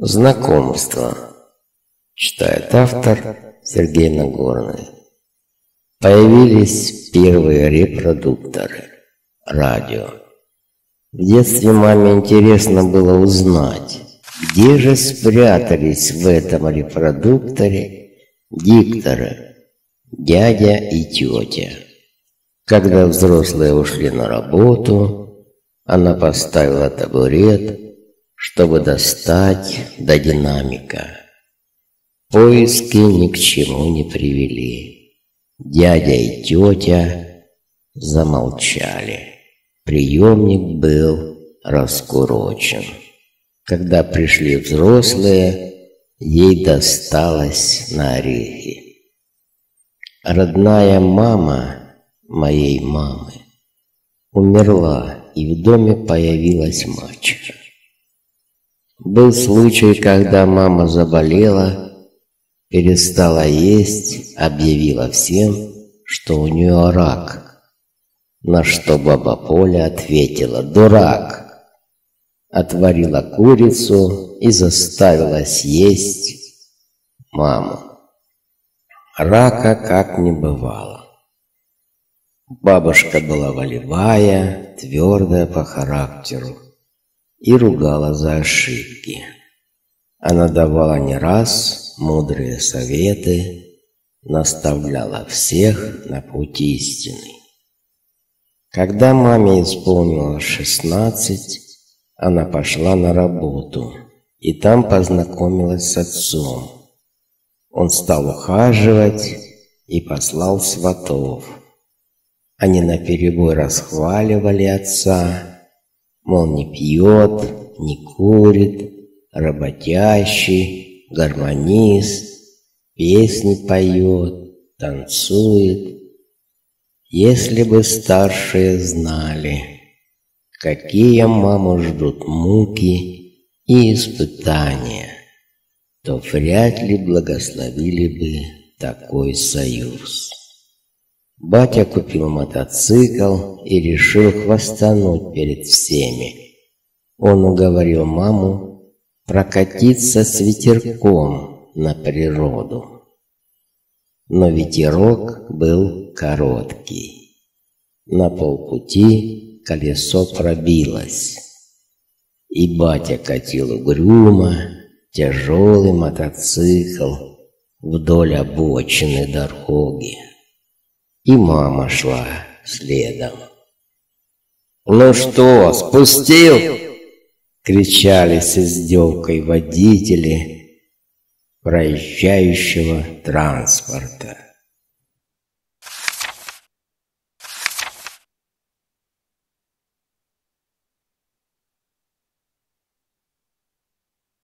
Знакомство. Читает автор Сергей Нагорный. Появились первые репродукторы. Радио. В детстве маме интересно было узнать, где же спрятались в этом репродукторе дикторы, дядя и тетя. Когда взрослые ушли на работу, она поставила табурет чтобы достать до динамика. Поиски ни к чему не привели. Дядя и тетя замолчали. Приемник был раскурочен. Когда пришли взрослые, ей досталось на орехи. Родная мама моей мамы умерла, и в доме появилась мачеха. Был случай, когда мама заболела, перестала есть, объявила всем, что у нее рак. На что баба Поля ответила «Дурак!» Отварила курицу и заставила съесть маму. Рака как не бывало. Бабушка была волевая, твердая по характеру и ругала за ошибки. Она давала не раз мудрые советы, наставляла всех на пути истины. Когда маме исполнилось шестнадцать, она пошла на работу и там познакомилась с отцом. Он стал ухаживать и послал сватов. Они наперебой расхваливали отца, мол, не пьет, не курит, работящий, гармонист, песни поет, танцует. Если бы старшие знали, какие маму ждут муки и испытания, то вряд ли благословили бы такой союз. Батя купил мотоцикл и решил хвастануть перед всеми. Он уговорил маму прокатиться с ветерком на природу. Но ветерок был короткий. На полпути колесо пробилось, и батя катил угрюмо тяжелый мотоцикл вдоль обочины дороги и мама шла следом. «Ну что, спустил?» — кричали с издевкой водители проезжающего транспорта.